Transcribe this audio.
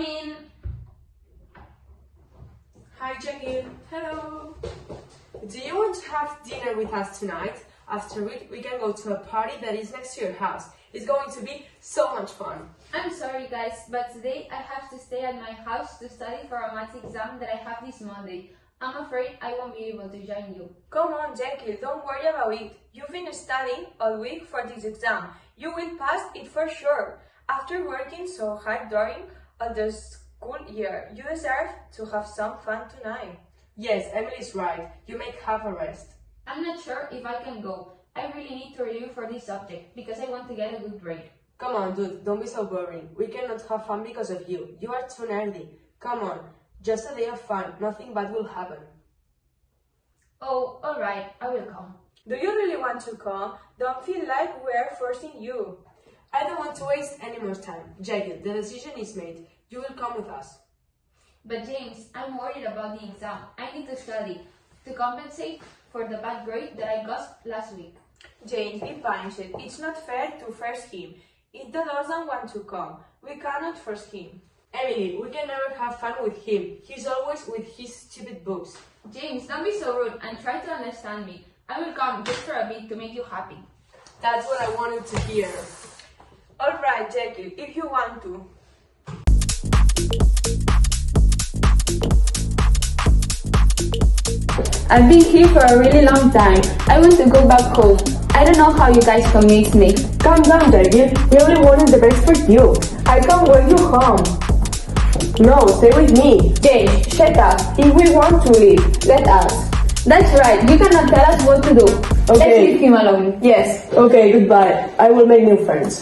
in. Hi, Jackie. Hello. Do you want to have dinner with us tonight? After we, we can go to a party that is next to your house. It's going to be so much fun. I'm sorry guys, but today I have to stay at my house to study for a math exam that I have this Monday. I'm afraid I won't be able to join you. Come on, Jackie, don't worry about it. You've been studying all week for this exam. You will pass it for sure. After working so hard during all the school year, you deserve to have some fun tonight. Yes, Emily's right. You make half a rest. I'm not sure if I can go. I really need to review for this subject because I want to get a good grade. Come on, dude, don't be so boring. We cannot have fun because of you. You are too nerdy. Come on, just a day of fun. Nothing bad will happen. Oh, alright, I will come. Do you really want to come? Don't feel like we're forcing you. I don't want to waste any more time. Jackie, the decision is made. You will come with us. But James, I'm worried about the exam. I need to study to compensate for the bad grade that I got last week. James, be patient. It's not fair to force him. If he doesn't want to come, we cannot force him. Emily, we can never have fun with him. He's always with his stupid books. James, don't be so rude and try to understand me. I will come just for a bit to make you happy. That's what I wanted to hear. All right, Jackie, if you want to. I've been here for a really long time. I want to go back home. I don't know how you guys convince me. Calm down, David. We only wanted the best for you. I can't wait you home. No, stay with me. James, shut up. If we want to leave, Let us. That's right. You cannot tell us what to do. Let's Okay. leave him alone. yes. Okay, goodbye. I will make new friends.